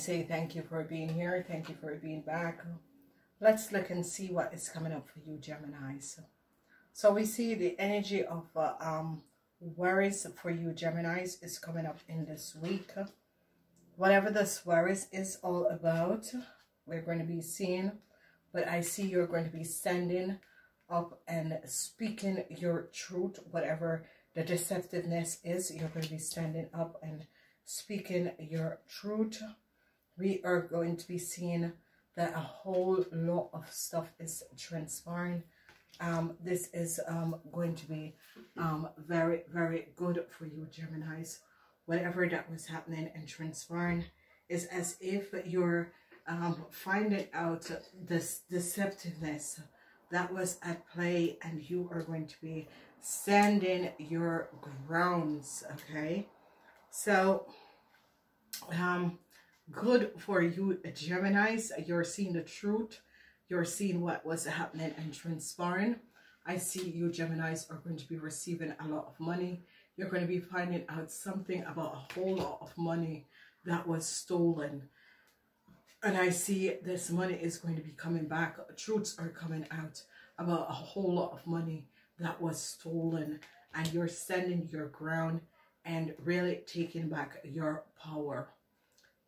say thank you for being here. Thank you for being back. Let's look and see what is coming up for you Geminis. So we see the energy of uh, um, worries for you Geminis is coming up in this week. Whatever this worries is all about, we're going to be seeing. But I see you're going to be standing up and speaking your truth, whatever the deceptiveness is. You're going to be standing up and speaking your truth. We are going to be seeing that a whole lot of stuff is transpiring. Um, this is um, going to be um, very, very good for you, Geminis. Whatever that was happening and transpiring is as if you're um, finding out this deceptiveness that was at play and you are going to be standing your grounds okay so um good for you Geminis you're seeing the truth you're seeing what was happening and transpiring I see you Geminis are going to be receiving a lot of money you're going to be finding out something about a whole lot of money that was stolen and I see this money is going to be coming back. Truths are coming out about a whole lot of money that was stolen. And you're standing your ground and really taking back your power.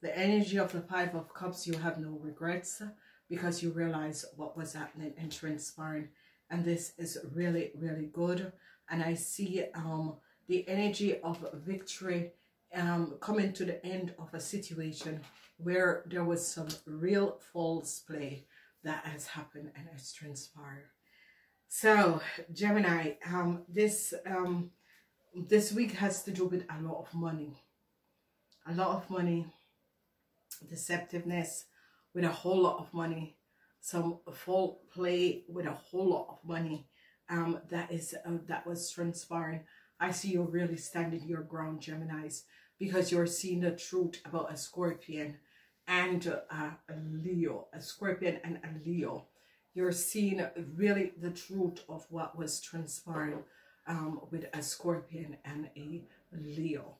The energy of the Five of Cups, you have no regrets because you realize what was happening and transpiring. And this is really, really good. And I see um, the energy of victory um, coming to the end of a situation where there was some real false play that has happened and has transpired. So, Gemini, um, this um, this week has to do with a lot of money. A lot of money, deceptiveness with a whole lot of money, some fault play with a whole lot of money um, that is uh, that was transpiring. I see you really standing your ground, Geminis, because you're seeing the truth about a scorpion and uh, a Leo, a Scorpion and a Leo. You're seeing really the truth of what was transpiring um, with a Scorpion and a Leo.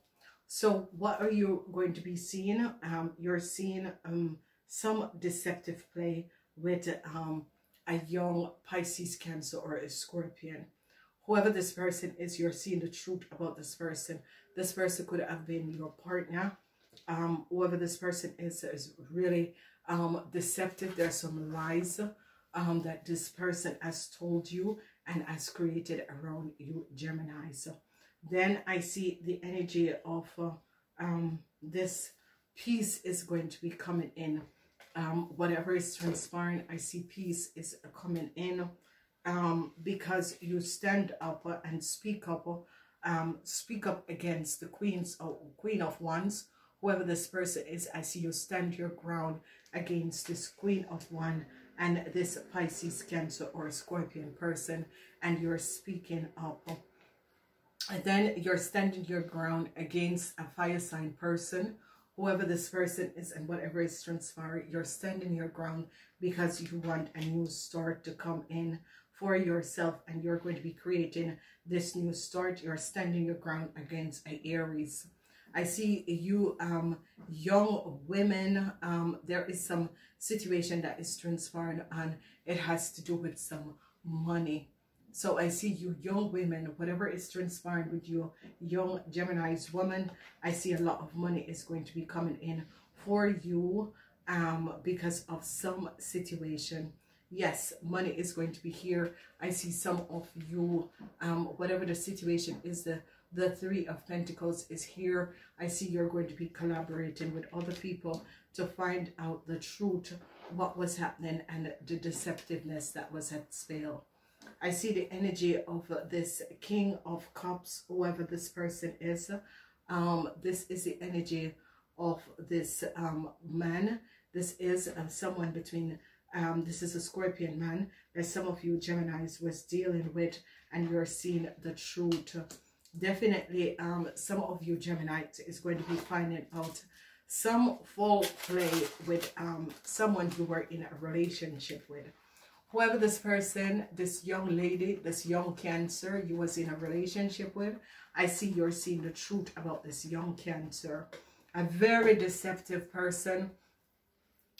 So what are you going to be seeing? Um, you're seeing um, some deceptive play with um, a young Pisces, Cancer, or a Scorpion. Whoever this person is, you're seeing the truth about this person. This person could have been your partner um, whoever this person is is really um, deceptive. There's some lies um, that this person has told you and has created around you, Gemini. So then I see the energy of uh, um, this peace is going to be coming in. Um, whatever is transpiring, I see peace is coming in um, because you stand up and speak up, um, speak up against the queens or queen of wands whoever this person is, I see you stand your ground against this Queen of One and this Pisces, Cancer, or Scorpion person, and you're speaking up. And then you're standing your ground against a fire sign person, whoever this person is and whatever is transpiring, you're standing your ground because you want a new start to come in for yourself and you're going to be creating this new start. You're standing your ground against a Aries I see you um, young women. Um, there is some situation that is transpiring and it has to do with some money. So I see you young women, whatever is transpiring with you, young Gemini's woman, I see a lot of money is going to be coming in for you um, because of some situation. Yes, money is going to be here. I see some of you, um, whatever the situation is, the the three of pentacles is here i see you're going to be collaborating with other people to find out the truth what was happening and the deceptiveness that was at spell i see the energy of this king of cups whoever this person is. Um this is the energy of this um man. This is uh, someone between um, this is a scorpion man that some of you Geminis was dealing with and you're seeing the truth. Definitely um, some of you Geminites is going to be finding out some full play with um, someone you were in a relationship with. Whoever this person, this young lady, this young cancer you was in a relationship with, I see you're seeing the truth about this young cancer. a very deceptive person.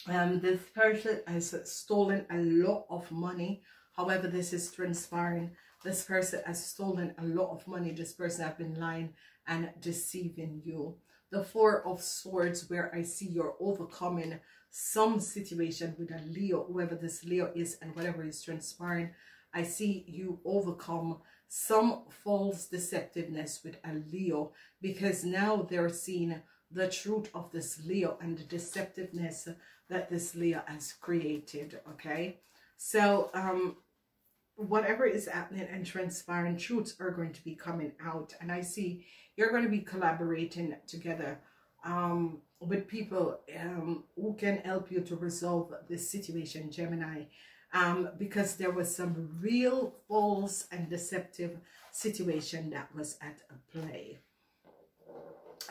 Um, this person has stolen a lot of money. However, this is transpiring. This person has stolen a lot of money. This person has been lying and deceiving you. The Four of Swords, where I see you're overcoming some situation with a Leo, whoever this Leo is and whatever is transpiring. I see you overcome some false deceptiveness with a Leo because now they're seeing the truth of this Leo and the deceptiveness that this Leo has created, okay? So, um, whatever is happening and transpiring, truths are going to be coming out. And I see you're going to be collaborating together um, with people um, who can help you to resolve this situation, Gemini. Um, because there was some real false and deceptive situation that was at play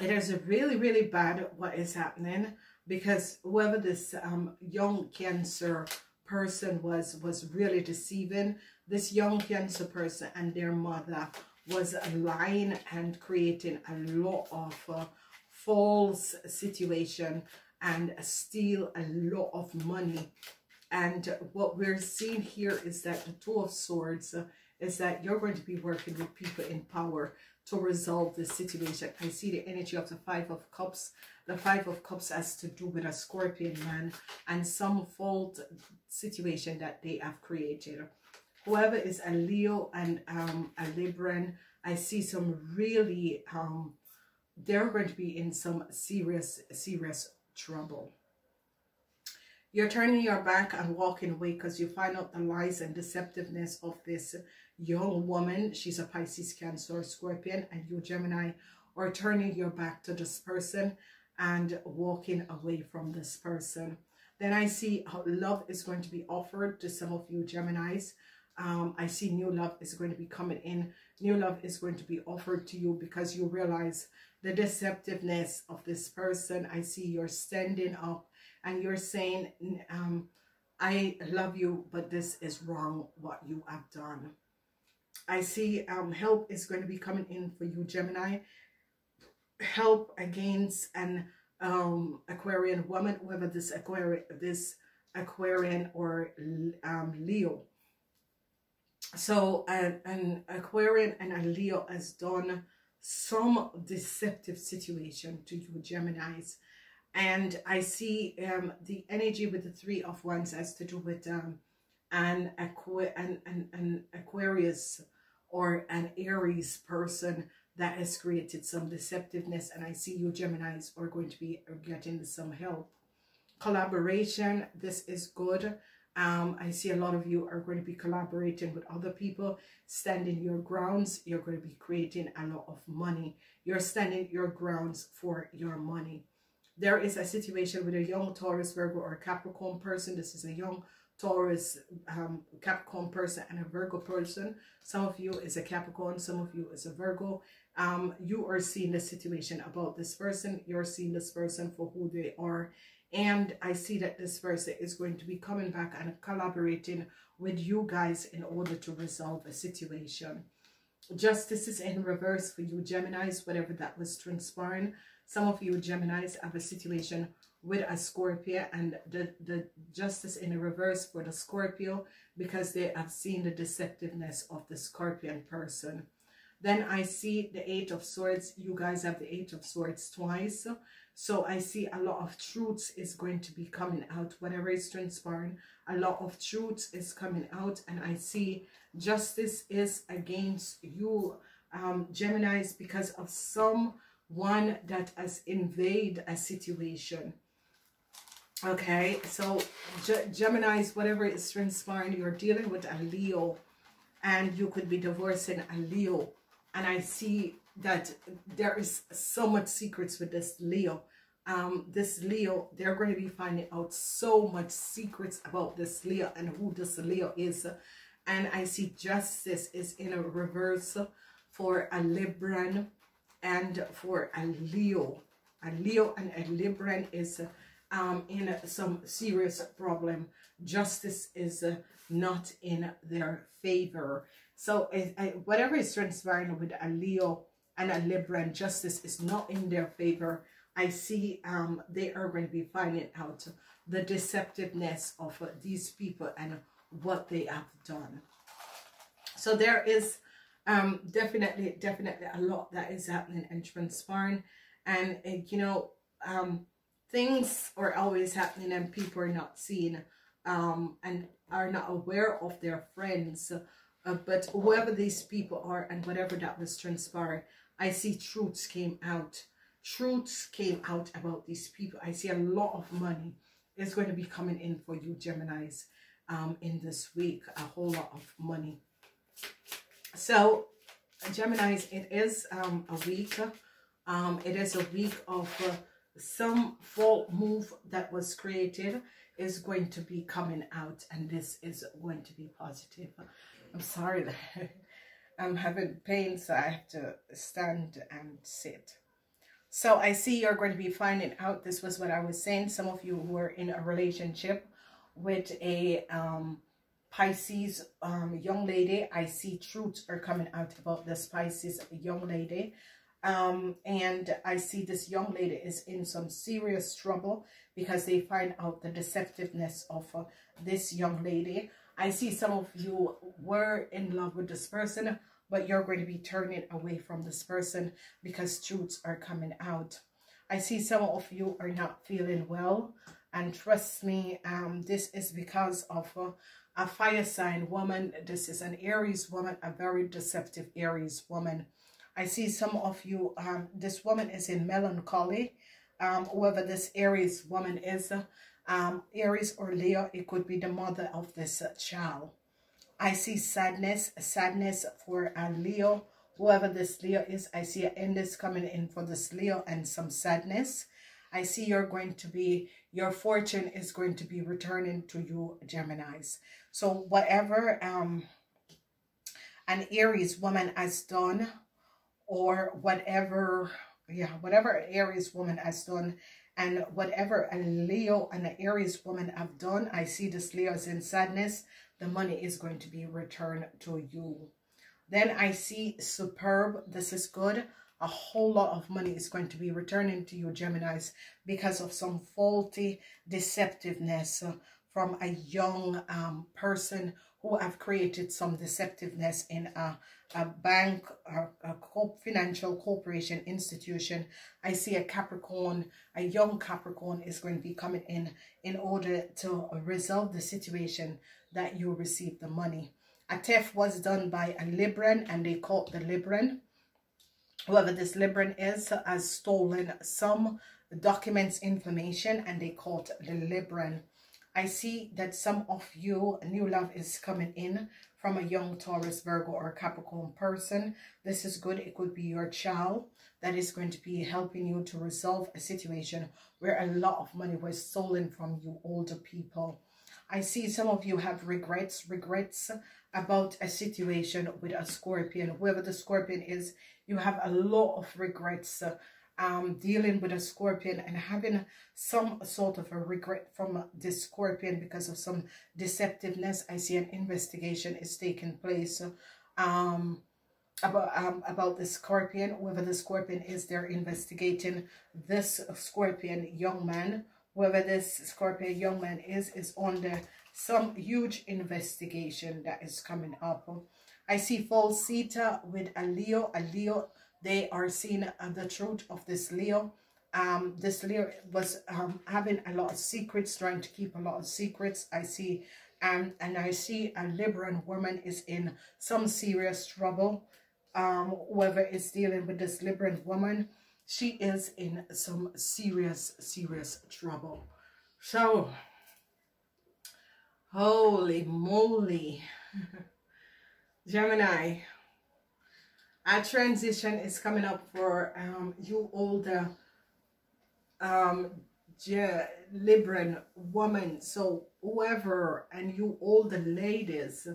it is a really, really bad what is happening because whoever this um, young cancer person was, was really deceiving. This young cancer person and their mother was lying and creating a lot of uh, false situation and steal a lot of money. And what we're seeing here is that the Two of Swords uh, is that you're going to be working with people in power to resolve this situation. I see the energy of the Five of Cups. The Five of Cups has to do with a Scorpion man and some fault situation that they have created. Whoever is a Leo and um, a Libran, I see some really, um, they're going to be in some serious, serious trouble. You're turning your back and walking away because you find out the lies and deceptiveness of this young woman. She's a Pisces, Cancer, Scorpion, and you, Gemini, are turning your back to this person and walking away from this person. Then I see how love is going to be offered to some of you Geminis. Um, I see new love is going to be coming in. New love is going to be offered to you because you realize the deceptiveness of this person. I see you're standing up and you're saying, um, I love you, but this is wrong what you have done. I see um, help is going to be coming in for you, Gemini. Help against an um, Aquarian woman, whether this Aquarian, this Aquarian or um, Leo. So an, an Aquarian and a Leo has done some deceptive situation to you, Geminis and I see um, the energy with the three of wands has to do with um, an, an, an, an Aquarius or an Aries person that has created some deceptiveness and I see you Geminis are going to be getting some help. Collaboration, this is good. Um, I see a lot of you are going to be collaborating with other people, standing your grounds. You're going to be creating a lot of money. You're standing your grounds for your money there is a situation with a young Taurus, Virgo, or Capricorn person. This is a young Taurus, um, Capricorn person and a Virgo person. Some of you is a Capricorn, some of you is a Virgo. Um, you are seeing the situation about this person. You're seeing this person for who they are. And I see that this person is going to be coming back and collaborating with you guys in order to resolve a situation. Justice is in reverse for you, Geminis, whatever that was transpiring. Some of you Geminis have a situation with a Scorpio and the, the justice in reverse for the Scorpio because they have seen the deceptiveness of the Scorpion person. Then I see the Eight of Swords. You guys have the Eight of Swords twice. So I see a lot of truths is going to be coming out. Whatever is transpiring, a lot of truths is coming out. And I see justice is against you, um, Geminis, because of some one that has invade a situation. Okay, so G Geminis, whatever is transpiring, you're dealing with a Leo and you could be divorcing a Leo. And I see that there is so much secrets with this Leo. Um, this Leo, they're going to be finding out so much secrets about this Leo and who this Leo is. And I see justice is in a reverse for a Libran and for a Leo. A Leo and a Libran is um, in some serious problem. Justice is uh, not in their favor. So whatever is transpiring with a Leo and a Libran, justice is not in their favor. I see um, they are going to be finding out the deceptiveness of uh, these people and what they have done. So there is um, definitely, definitely a lot that is happening and transpiring. And, uh, you know, um, things are always happening and people are not seeing um, and are not aware of their friends. Uh, but whoever these people are and whatever that was transpiring, I see truths came out. Truths came out about these people. I see a lot of money is going to be coming in for you, Geminis, um, in this week. A whole lot of money. So, Geminis, it is um, a week. Um, it is a week of uh, some fall move that was created is going to be coming out and this is going to be positive. I'm sorry I'm having pain so I have to stand and sit. So I see you're going to be finding out, this was what I was saying, some of you were in a relationship with a um, Pisces um, young lady. I see truths are coming out about this Pisces young lady. Um, and I see this young lady is in some serious trouble because they find out the deceptiveness of uh, this young lady. I see some of you were in love with this person, but you're going to be turning away from this person because truths are coming out. I see some of you are not feeling well. And trust me, um, this is because of uh, a fire sign woman. This is an Aries woman, a very deceptive Aries woman. I see some of you, um, this woman is in melancholy. Um, whoever this Aries woman is, um, Aries or Leo, it could be the mother of this uh, child. I see sadness, sadness for a Leo. Whoever this Leo is, I see an end is coming in for this Leo and some sadness. I see you're going to be, your fortune is going to be returning to you, Geminis. So whatever um, an Aries woman has done, or whatever, yeah, whatever Aries woman has done, and whatever a Leo and an Aries woman have done, I see this Leo is in sadness, the money is going to be returned to you. Then I see superb, this is good. A whole lot of money is going to be returning to you, Geminis, because of some faulty deceptiveness from a young um, person who have created some deceptiveness in a, a bank or a financial corporation institution. I see a Capricorn, a young Capricorn is going to be coming in in order to resolve the situation that you receive the money. A theft was done by a Libran and they caught the Libran. Whoever this Libran is has stolen some documents information and they caught the Libran. I see that some of you, new love is coming in from a young Taurus, Virgo, or Capricorn person. This is good. It could be your child that is going to be helping you to resolve a situation where a lot of money was stolen from you older people. I see some of you have regrets, regrets about a situation with a scorpion. Whoever the scorpion is, you have a lot of regrets um, dealing with a scorpion and having some sort of a regret from this scorpion because of some deceptiveness. I see an investigation is taking place um, about um, about the scorpion. Whoever the scorpion is, they're investigating this scorpion young man. Whoever this scorpion young man is, is under some huge investigation that is coming up. I see false falsita with a Leo. A Leo they are seeing uh, the truth of this Leo. Um, this Leo was um, having a lot of secrets, trying to keep a lot of secrets. I see, um, and I see a Libran woman is in some serious trouble. Um, whoever is dealing with this Libran woman, she is in some serious, serious trouble. So, holy moly. Gemini, a transition is coming up for um, you older um, Libran woman. So whoever and you older ladies,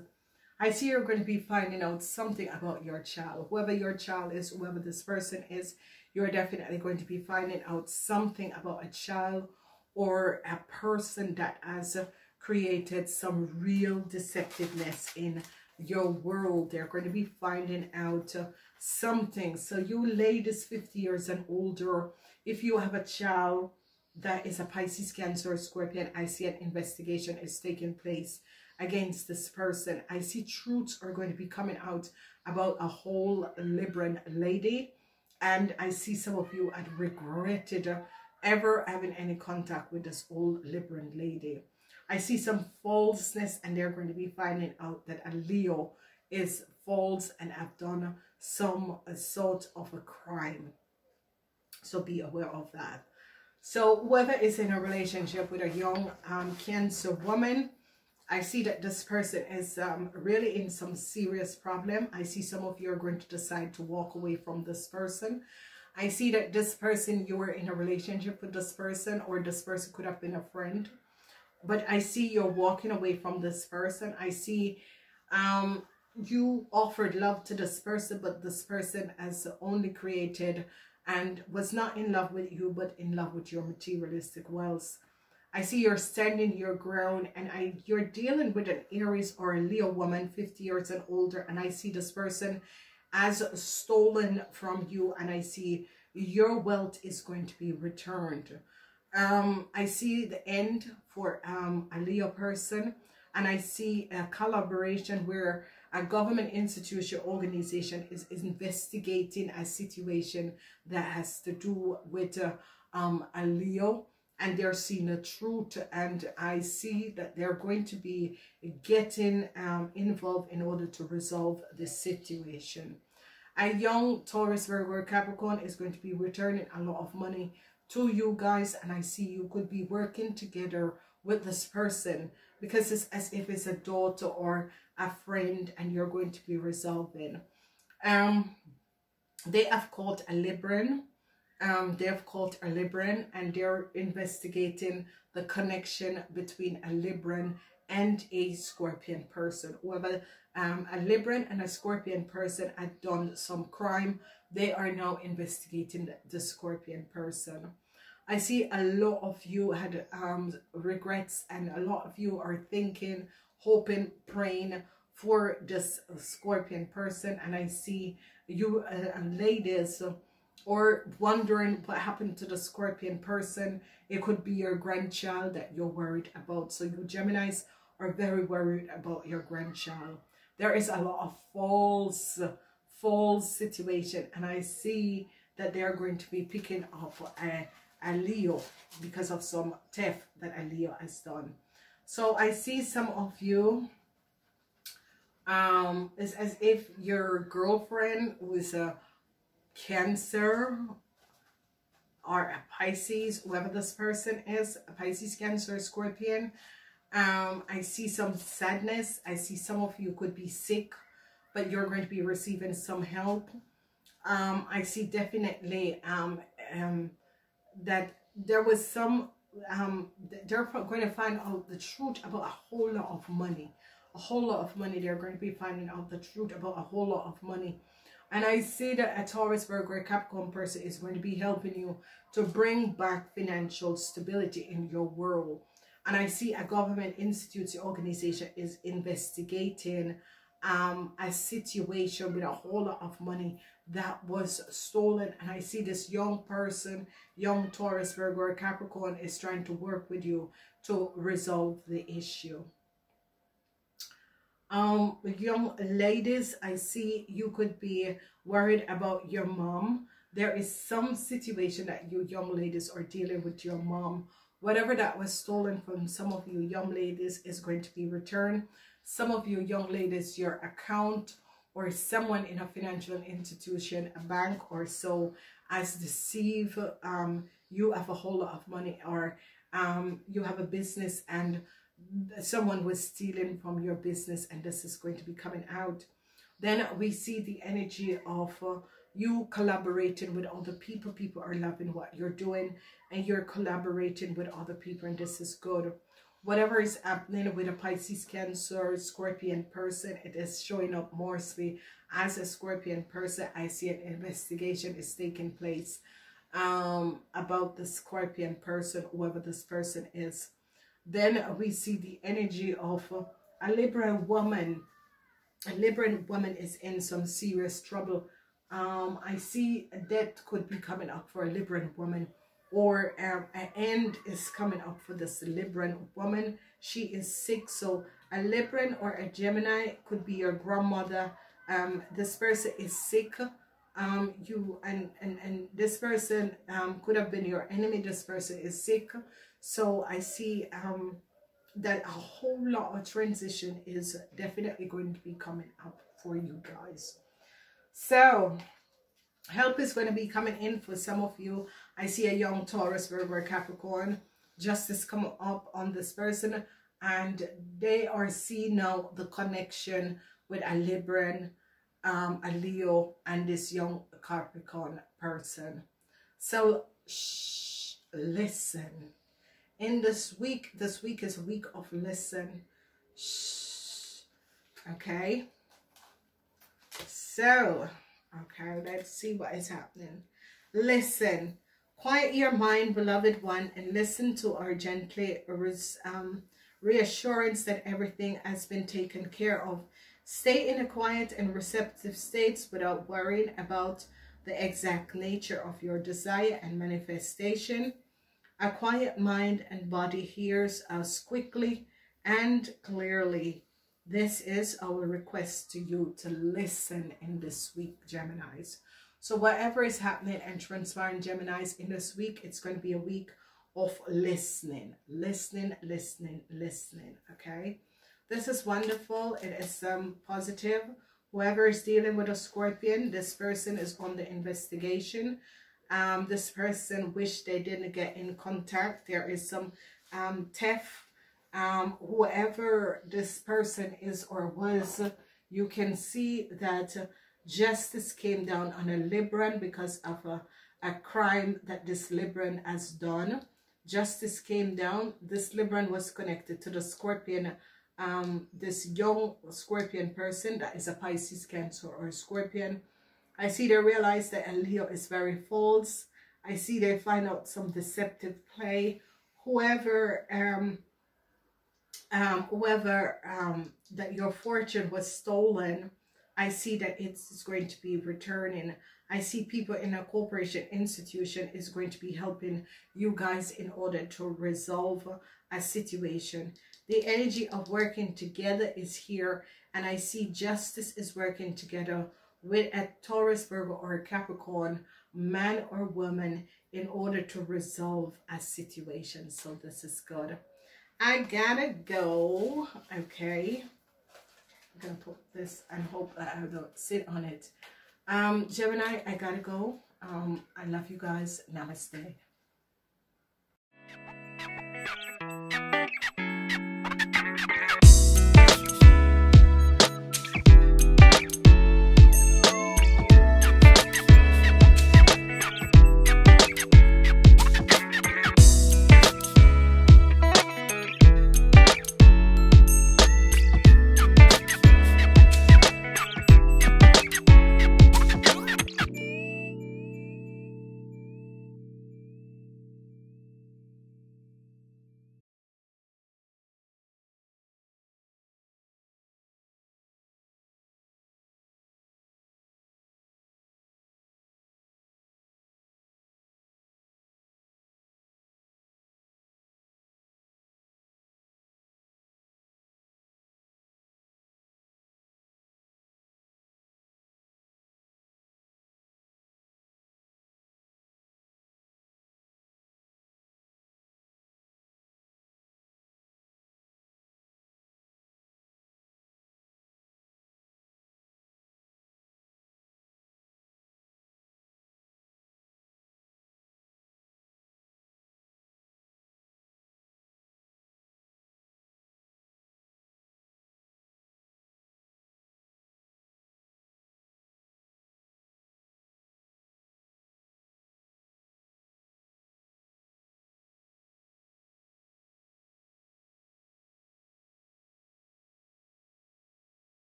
I see you're going to be finding out something about your child. Whoever your child is, whoever this person is, you're definitely going to be finding out something about a child or a person that has created some real deceptiveness in your world. They're going to be finding out uh, something. So you ladies 50 years and older, if you have a child that is a Pisces, Cancer, or Scorpion, I see an investigation is taking place against this person. I see truths are going to be coming out about a whole Libran lady. And I see some of you had regretted ever having any contact with this old Libran lady. I see some falseness and they're going to be finding out that a Leo is false and have done some sort of a crime. So be aware of that. So whether it's in a relationship with a young um, Cancer woman, I see that this person is um, really in some serious problem. I see some of you are going to decide to walk away from this person. I see that this person, you were in a relationship with this person or this person could have been a friend. But I see you're walking away from this person. I see um, you offered love to this person, but this person has only created and was not in love with you, but in love with your materialistic wealth. I see you're standing your ground and I you're dealing with an Aries or a Leo woman 50 years and older and I see this person as stolen from you and I see your wealth is going to be returned. Um, I see the end for um, a Leo person and I see a collaboration where a government institution organization is, is investigating a situation that has to do with uh, um, a Leo and they're seeing the truth and I see that they're going to be getting um, involved in order to resolve the situation. A young Taurus, Virgo, Capricorn is going to be returning a lot of money to you guys and I see you could be working together with this person because it's as if it's a daughter or a friend and you're going to be resolving. Um, they have caught a Libran. Um, they have caught a Libran and they're investigating the connection between a Libran and a Scorpion person. Whoever um, a Libran and a Scorpion person had done some crime, they are now investigating the Scorpion person. I see a lot of you had um, regrets and a lot of you are thinking, hoping, praying for this Scorpion person. And I see you uh, ladies or wondering what happened to the Scorpion person. It could be your grandchild that you're worried about. So you Geminis are very worried about your grandchild. There is a lot of false, false situation. And I see that they're going to be picking up a Leo because of some theft that a Leo has done. So I see some of you, um, it's as if your girlfriend was a Cancer or a Pisces, whoever this person is, a Pisces, Cancer, Scorpion. Um, I see some sadness. I see some of you could be sick, but you're going to be receiving some help. Um, I see definitely um, um, that there was some um they're going to find out the truth about a whole lot of money. A whole lot of money. They're going to be finding out the truth about a whole lot of money. And i see that a taurus virgo capricorn person is going to be helping you to bring back financial stability in your world. And i see a government institute organization is investigating um a situation with a whole lot of money that was stolen and I see this young person, young Taurus, Virgo, or Capricorn is trying to work with you to resolve the issue. Um, young ladies, I see you could be worried about your mom. There is some situation that you young ladies are dealing with your mom. Whatever that was stolen from some of you young ladies is going to be returned. Some of you young ladies, your account or someone in a financial institution, a bank or so, as deceive um, you have a whole lot of money or um, you have a business and someone was stealing from your business and this is going to be coming out. Then we see the energy of uh, you collaborating with other people. People are loving what you're doing and you're collaborating with other people and this is good whatever is happening with a Pisces, Cancer, Scorpion person, it is showing up mostly as a Scorpion person. I see an investigation is taking place um, about the Scorpion person, whoever this person is. Then we see the energy of a Libran woman. A Libran woman is in some serious trouble. Um, I see a debt could be coming up for a Libran woman or um, an end is coming up for this Libran woman. She is sick. So a Libran or a Gemini could be your grandmother. Um, this person is sick. Um, you and, and, and this person um, could have been your enemy. This person is sick. So I see um, that a whole lot of transition is definitely going to be coming up for you guys. So help is going to be coming in for some of you. I see a young Taurus, Virgo, Capricorn. Justice come up on this person and they are seeing now the connection with a Libran, um, a Leo, and this young Capricorn person. So, shh, listen. In this week, this week is a week of listen. Shh. Okay. So, okay, let's see what is happening. Listen. Quiet your mind, beloved one, and listen to our gently um, reassurance that everything has been taken care of. Stay in a quiet and receptive state without worrying about the exact nature of your desire and manifestation. A quiet mind and body hears us quickly and clearly. This is our request to you to listen in this week, Geminis. So whatever is happening and transpiring, Geminis, in this week, it's going to be a week of listening, listening, listening, listening, okay? This is wonderful. It is um, positive. Whoever is dealing with a scorpion, this person is on the investigation. Um, this person wish they didn't get in contact. There is some um, theft. Um, whoever this person is or was, you can see that justice came down on a Libran because of a, a crime that this Libran has done justice came down. This Libran was connected to the Scorpion, um, this young Scorpion person that is a Pisces, Cancer, or Scorpion. I see they realize that Leo is very false. I see they find out some deceptive play. Whoever, um, um, whoever um, that your fortune was stolen, I see that it's going to be returning. I see people in a corporation institution is going to be helping you guys in order to resolve a situation. The energy of working together is here and I see justice is working together with a Taurus, Virgo or a Capricorn, man or woman in order to resolve a situation. So this is good. I gotta go. Okay. I'm gonna put this and hope that I don't sit on it. Um, Gemini, I gotta go. Um, I love you guys. Namaste.